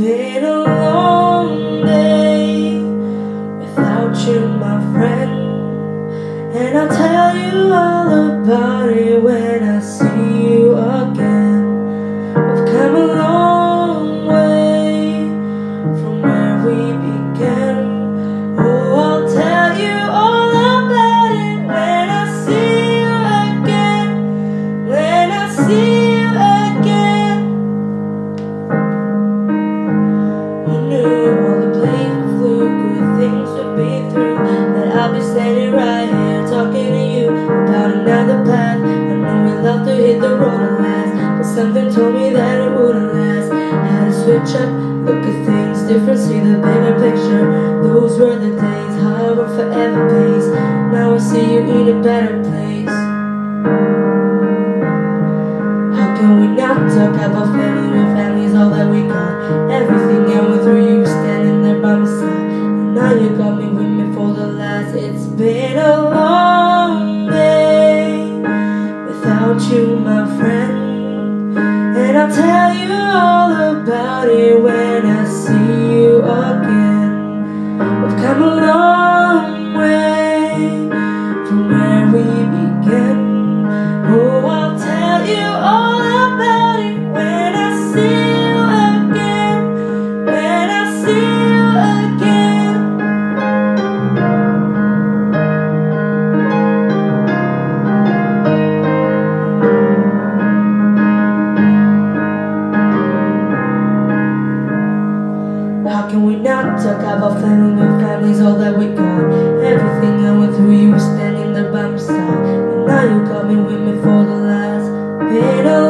been a long day without you, my friend, and I'll tell you all about it when. I'll be standing right here talking to you about another path. I know we love to hit the road at last, but something told me that it wouldn't last. Had to switch up, look at things different, see the bigger picture. Those were the days, however, forever pays. Now I see you in a better place. How can we not talk about family been a long day without you, my friend. And I'll tell you all about it talk about family when family's all that we got? Everything I went through, you were standing there by my side. And now you're coming with me for the last. Been a